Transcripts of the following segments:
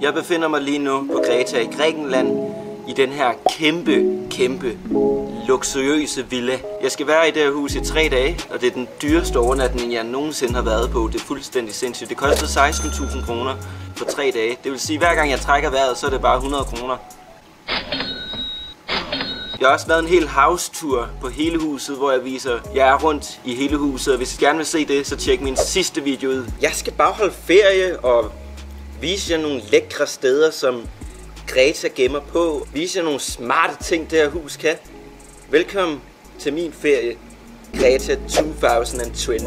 Jeg befinder mig lige nu på Kreta i Grækenland i den her kæmpe, kæmpe, luksuriøse villa. Jeg skal være i det her hus i tre dage, og det er den dyreste overnatning, jeg nogensinde har været på. Det er fuldstændig sindssygt. Det kostede 16.000 kroner for tre dage. Det vil sige, at hver gang jeg trækker vejret, så er det bare 100 kroner. Jeg har også lavet en hel house-tour på hele huset, hvor jeg viser jeg er rundt i hele huset. Og hvis I gerne vil se det, så tjek min sidste video ud. Jeg skal bare holde ferie og vise jer nogle lækre steder, som Greta gemmer på. Vise jer nogle smarte ting, det her hus kan. Velkommen til min ferie, Greta 2020.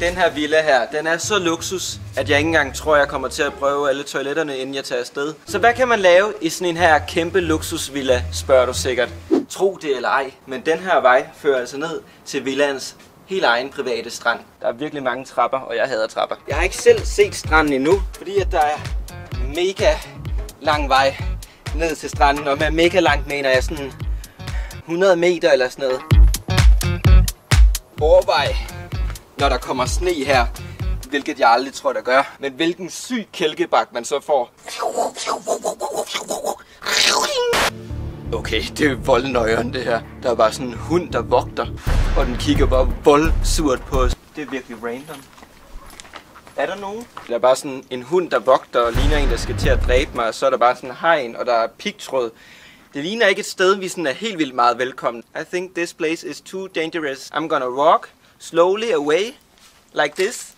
Den her villa her, den er så luksus, at jeg ikke engang tror, jeg kommer til at prøve alle toiletterne, inden jeg tager afsted. Så hvad kan man lave i sådan en her kæmpe luksusvilla, spørger du sikkert. Tro det eller ej, men den her vej fører altså ned til villaens helt egen private strand. Der er virkelig mange trapper, og jeg hader trapper. Jeg har ikke selv set stranden endnu, fordi at der er mega lang vej ned til stranden. Og med mega langt mener jeg sådan 100 meter eller sådan noget. Overvej, når der kommer sne her, hvilket jeg aldrig tror, der gør. Men hvilken syg kælkebak man så får. Okay, det er voldnøjeren det her. Der er bare sådan en hund, der vogter, og den kigger bare voldsurt på os. Det er virkelig random. Er der nogen? Der er bare sådan en hund, der vogter og ligner en, der skal til at dræbe mig, og så er der bare sådan en hegn, og der er pigtråd. Det ligner ikke et sted, vi sådan er helt vildt meget velkommen. I think this place is too dangerous. I'm gonna walk slowly away, like this.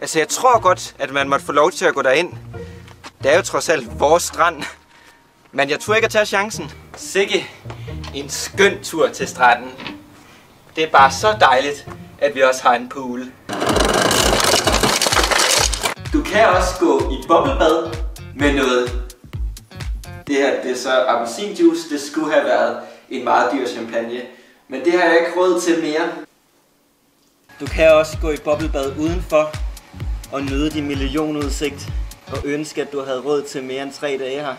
Altså, jeg tror godt, at man måtte få lov til at gå derind. Det er jo trods alt vores strand. Men jeg tror ikke at tage chancen. Sikke en skøn tur til stranden. Det er bare så dejligt, at vi også har en pool. Du kan også gå i boblebad med noget. Det her, det er så appelsinjuice. Det skulle have været en meget dyr champagne. Men det har jeg ikke råd til mere. Du kan også gå i boblebad udenfor og nyde din millionudsigt og ønske, at du havde råd til mere end tre dage her.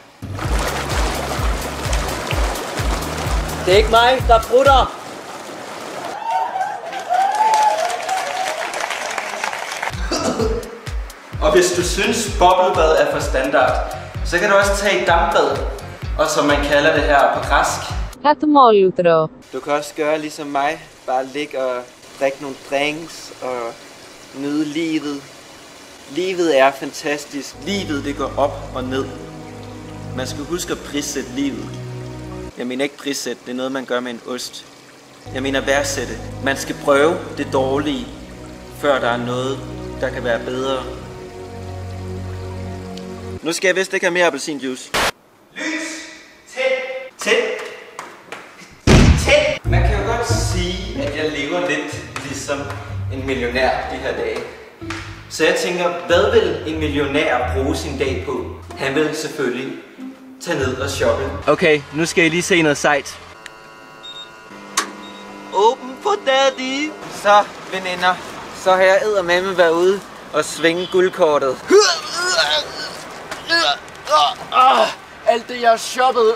Det er ikke mig, der prutter. Og hvis du synes, boblebad er for standard, så kan du også tage et dampbad, og som man kalder det her på græsk. Katmolutro. Du kan også gøre ligesom mig, bare ligge og drikke nogle drinks og nyde livet. Livet er fantastisk. Livet det går op og ned. Man skal huske at prissætte livet. Jeg mener ikke prissætte, det er noget man gør med en ost. Jeg mener værdsætte. Man skal prøve det dårlige, før der er noget, der kan være bedre. Nu skal jeg vist ikke have mere appelsinjuice. Lys! Tænd! Tænd! Tænd! Man kan jo godt sige, at jeg lever lidt ligesom en millionær de her dage. Så jeg tænker, hvad vil en millionær bruge sin dag på? Han vil selvfølgelig tage ned og shoppe. Okay, nu skal I lige se noget sejt. Open for daddy! Så, veninder, så har jeg eddermame været ude og svinge guldkortet. Alt det, jeg har shoppet.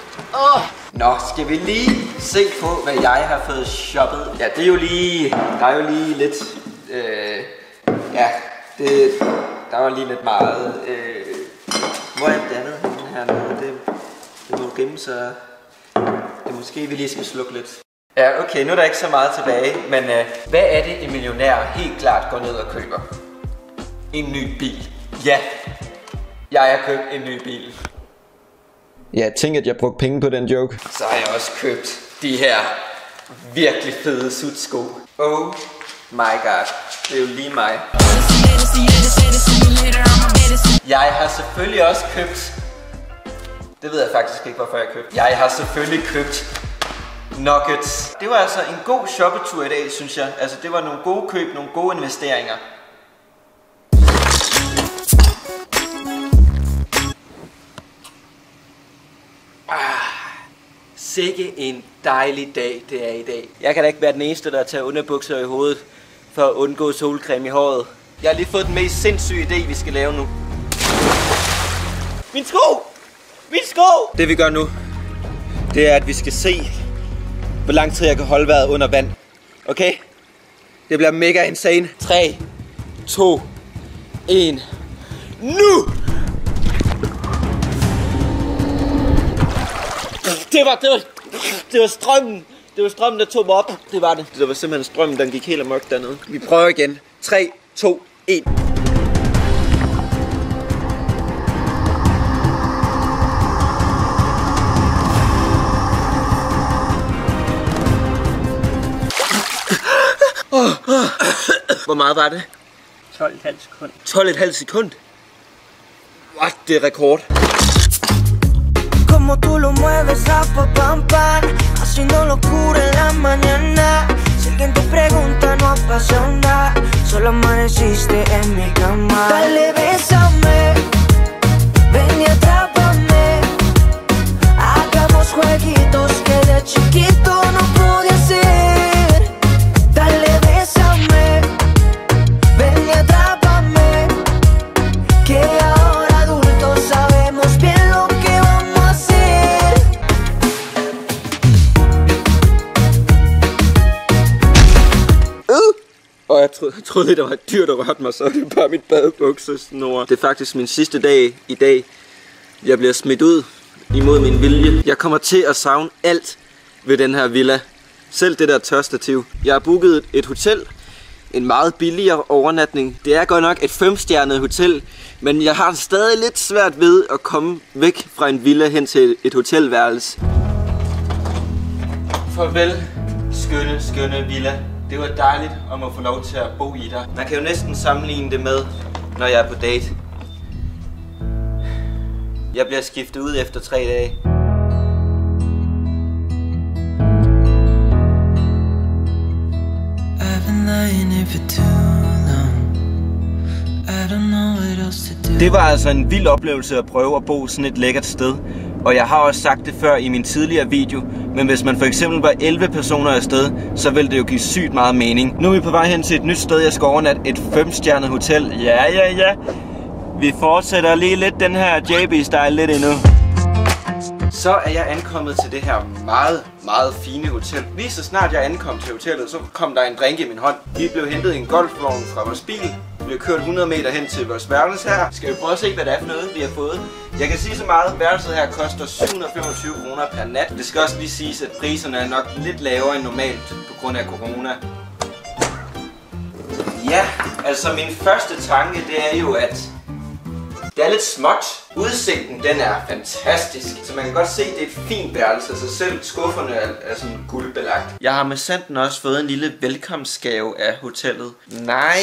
Nå, skal vi lige se på, hvad jeg har fået shoppet? Ja, det er jo lige... Der er jo lige lidt... Øh, ja, det, der var lige lidt meget... Øh, hvor er det andet henne hernede? Det, sig... Det måske, vi lige skal slukke lidt. Ja, okay, nu er der ikke så meget tilbage, men øh, hvad er det, en millionær helt klart går ned og køber? En ny bil. Ja, jeg har købt en ny bil. Ja, tænk at jeg brugte penge på den joke. Så har jeg også købt de her virkelig fede sutsko. Oh my god, det er jo lige mig. Jeg har selvfølgelig også købt... Det ved jeg faktisk ikke, hvorfor jeg købte. Jeg har selvfølgelig købt nuggets. Det var altså en god shoppetur i dag, synes jeg. Altså, det var nogle gode køb, nogle gode investeringer. Ah, sikke en dejlig dag, det er i dag. Jeg kan da ikke være den eneste, der tager underbukser i hovedet for at undgå solcreme i håret. Jeg har lige fået den mest sindssyge idé, vi skal lave nu. Min sko! Min sko! Det vi gør nu, det er, at vi skal se, hvor lang tid jeg kan holde vejret under vand. Okay? Det bliver mega insane. 3, 2, 1. Nu! Det var, det var, det var strømmen. Det var strømmen, der tog mig op. Det var det. Det var simpelthen strømmen, den gik helt amok dernede. Vi prøver igen. 3, 2, 1. Hvor meget var det? 12,5 sekunder. 12,5 sekund. What, det er rekord. Como tú lo mueves, pa pam pam, haciendo locura en la mañana. Si alguien te pregunta, no pasa nada, solo amaneciste en mi cama. Dale, bésame, ven y atrápame. Hagamos jueguitos que de chiquito no pude hacer. Troede, der var et dyr, der rørte mig, så er bare mit badebuksesnor. Det er faktisk min sidste dag i dag. Jeg bliver smidt ud imod min vilje. Jeg kommer til at savne alt ved den her villa. Selv det der tørstativ. Jeg har booket et- et hotel. En meget billigere overnatning. Det er godt nok et femstjernet hotel, men jeg har stadig lidt svært ved at komme væk fra en villa hen til et hotelværelse. Farvel, skønne, skønne villa. Det var dejligt at få lov til at bo i dig. Man kan jo næsten sammenligne det med, når jeg er på date. Jeg bliver skiftet ud efter tre dage. Det var altså en vild oplevelse at prøve at bo sådan et lækkert sted. Og jeg har også sagt det før i min tidligere video, men hvis man for eksempel var 11 personer afsted, så ville det jo give sygt meget mening. Nu er vi på vej hen til et nyt sted, jeg skal overnatte. Et 5-stjernet hotel. Ja, ja, ja. Vi fortsætter lige lidt den her JB-style lidt endnu. Så er jeg ankommet til det her meget, meget fine hotel. Lige så snart jeg ankom til hotellet, så kom der en drink i min hånd. Vi blev hentet i en golfvogn fra vores bil. Vi blev kørt 100 meter hen til vores værelse her. Skal vi prøve at se, hvad det er for noget, vi har fået? Jeg kan sige så meget, værelset her koster 725 kroner per nat. Det skal også lige siges, at priserne er nok lidt lavere end normalt på grund af corona. Ja, altså min første tanke, det er jo, at det er lidt småt. Udsigten, den er fantastisk. Så man kan godt se, det er et fint værelse. Altså selv skufferne er, er sådan guldbelagt. Jeg har med sanden også fået en lille velkomstgave af hotellet. Nej!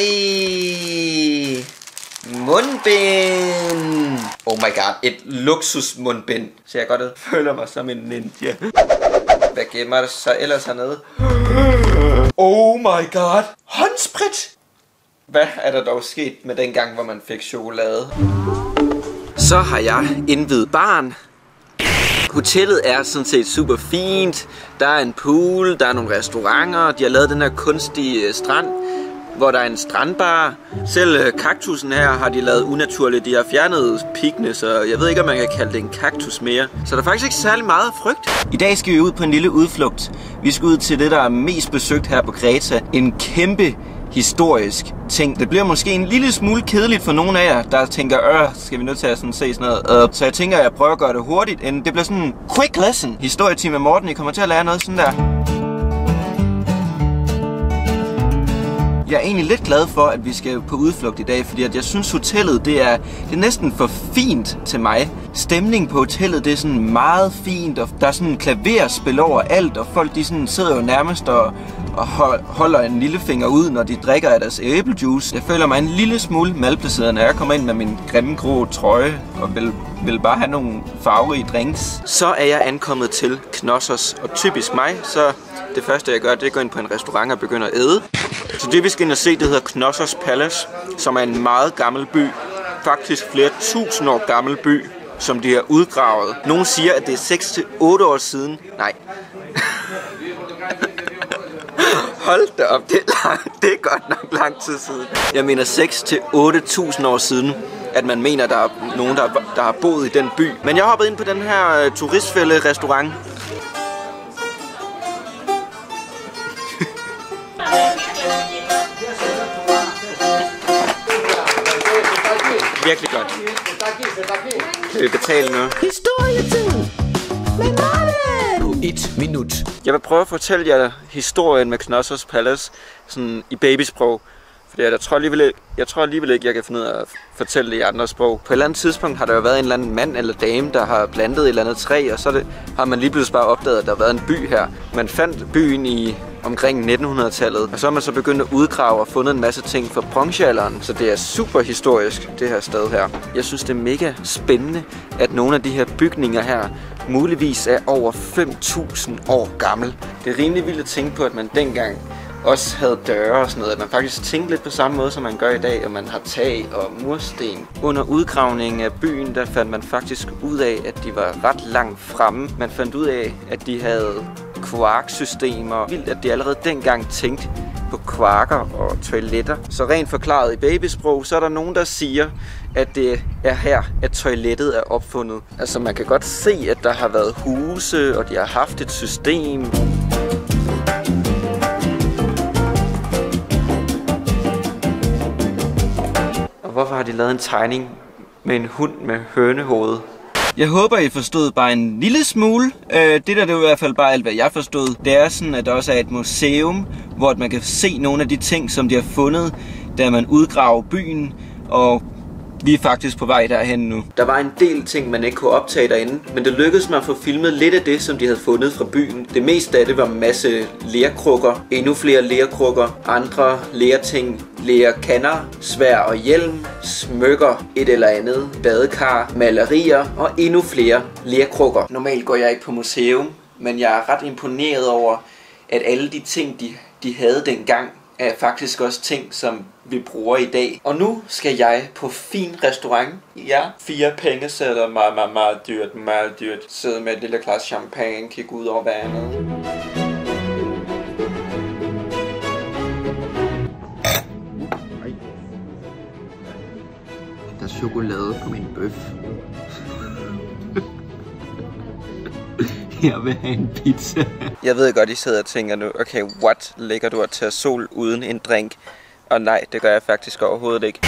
Mundbind! Oh my god, et luksusmundbind. Så jeg godt ud. føler mig som en ninja. Hvad gemmer der så ellers hernede? Oh my god! Håndsprit! Hvad er der dog sket med den gang, hvor man fik chokolade? Så har jeg indvidet barn. Hotellet er sådan set super fint. Der er en pool, der er nogle restauranter. De har lavet den her kunstige øh, strand, hvor der er en strandbar. Selv øh, kaktusen her har de lavet unaturligt. De har fjernet pikkene, så jeg ved ikke, om man kan kalde det en kaktus mere. Så der er faktisk ikke særlig meget frygt. I dag skal vi ud på en lille udflugt. Vi skal ud til det, der er mest besøgt her på Kreta. En kæmpe historisk ting. Det bliver måske en lille smule kedeligt for nogle af jer, der tænker, øh, skal vi nødt til at sådan se sådan noget. Uh, så jeg tænker, at jeg prøver at gøre det hurtigt, inden det bliver sådan en quick lesson. Historietime med Morten, I kommer til at lære noget sådan der. Jeg er egentlig lidt glad for, at vi skal på udflugt i dag, fordi at jeg synes, hotellet det er, det er næsten for fint til mig. Stemningen på hotellet det er sådan meget fint, og der er sådan klaverspil over alt, og folk de sådan sidder jo nærmest og, og holder en lille finger ud, når de drikker af deres æblejuice. Jeg føler mig en lille smule malplaceret, når jeg kommer ind med min grimme grå trøje og vil, vil bare have nogle farverige drinks. Så er jeg ankommet til Knossos, og typisk mig, så det første jeg gør, det er at gå ind på en restaurant og begynde at æde. Så det vi skal ind og se, det hedder Knossos Palace, som er en meget gammel by. Faktisk flere tusind år gammel by, som de har udgravet. Nogle siger, at det er 6-8 år siden. Nej. Hold da op, det er, lang, det er godt nok lang tid siden. Jeg mener 6-8.000 år siden, at man mener, der er nogen, der, der har boet i den by. Men jeg hoppede ind på den her øh, turistfælde-restaurant, virkelig godt. Kan vi betale nu? Historietid med Marvin På et minut. Jeg vil prøve at fortælle jer historien med Knossos Palace sådan i babysprog. Fordi jeg tror, alligevel, ikke- jeg tror alligevel ikke, jeg kan finde ud af at fortælle det i andre sprog. På et eller andet tidspunkt har der jo været en eller anden mand eller dame, der har plantet et eller andet træ, og så det, har man lige pludselig bare opdaget, at der har været en by her. Man fandt byen i omkring 1900-tallet, og så er man så begyndt at udgrave og fundet en masse ting fra bronzealderen. Så det er super historisk, det her sted her. Jeg synes, det er mega spændende, at nogle af de her bygninger her muligvis er over 5.000 år gammel. Det er rimelig vildt at tænke på, at man dengang også havde døre og sådan noget. At man faktisk tænkte lidt på samme måde, som man gør i dag, og man har tag og mursten. Under udgravningen af byen, der fandt man faktisk ud af, at de var ret langt fremme. Man fandt ud af, at de havde kvarksystemer. Vildt, at de allerede dengang tænkte på kvarker og toiletter. Så rent forklaret i babysprog, så er der nogen, der siger, at det er her, at toilettet er opfundet. Altså man kan godt se, at der har været huse, og de har haft et system. Og hvorfor har de lavet en tegning med en hund med hønehoved? Jeg håber, I forstod bare en lille smule. Øh, det der det er i hvert fald bare alt, hvad jeg forstod. Det er sådan, at der også er et museum, hvor man kan se nogle af de ting, som de har fundet, da man udgraver byen. Og vi er faktisk på vej derhen nu. Der var en del ting, man ikke kunne optage derinde, men det lykkedes mig at få filmet lidt af det, som de havde fundet fra byen. Det meste af det var en masse lerkrukker, endnu flere lerkrukker, andre lerting, lerkander, svær og hjelm, smykker, et eller andet, badekar, malerier. Og endnu flere lerkrukker. Normalt går jeg ikke på museum, men jeg er ret imponeret over, at alle de ting, de, de havde dengang, er faktisk også ting, som vi bruger i dag. Og nu skal jeg på fin restaurant. Ja, fire penge sætter meget, meget, meget dyrt, meget dyrt. Sidde med et lille glas champagne, kigge ud over vandet. Der er chokolade på min bøf. Jeg vil have en pizza. Jeg ved godt, I sidder og tænker nu, okay, what ligger du at tage sol uden en drink? Og nej, det gør jeg faktisk overhovedet ikke.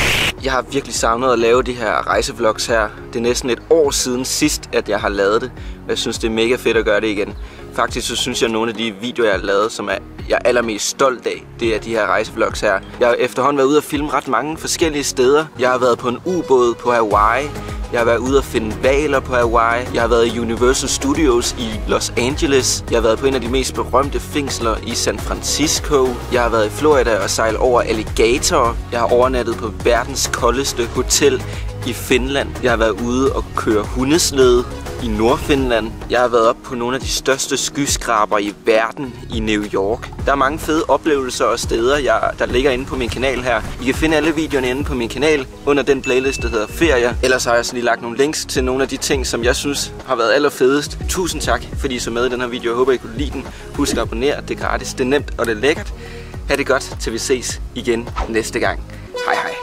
Jeg har virkelig savnet at lave de her rejsevlogs her. Det er næsten et år siden sidst, at jeg har lavet det. Og jeg synes, det er mega fedt at gøre det igen. Faktisk så synes jeg, at nogle af de videoer, jeg har lavet, som er, jeg er allermest stolt af, det er de her rejsevlogs her. Jeg har efterhånden været ude og filme ret mange forskellige steder. Jeg har været på en ubåd på Hawaii. Jeg har været ude og finde valer på Hawaii. Jeg har været i Universal Studios i Los Angeles. Jeg har været på en af de mest berømte fængsler i San Francisco. Jeg har været i Florida og sejlet over alligator. Jeg har overnattet på verdens koldeste hotel i Finland. Jeg har været ude og køre hundeslede i Nordfinland. Jeg har været op på nogle af de største skyskraber i verden i New York. Der er mange fede oplevelser og steder, jeg, der ligger inde på min kanal her. I kan finde alle videoerne inde på min kanal under den playlist, der hedder Ferie. Ellers har jeg sådan lige lagt nogle links til nogle af de ting, som jeg synes har været allerfedest. Tusind tak, fordi I så med i den her video. Jeg håber, I kunne lide den. Husk at abonnere. Det er gratis, det er nemt og det er lækkert. Ha' det godt, til vi ses igen næste gang. Hej hej.